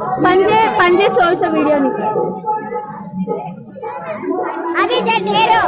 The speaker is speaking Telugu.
पंजे पंजे सोल से वीडियो निकल अभी जग ले लो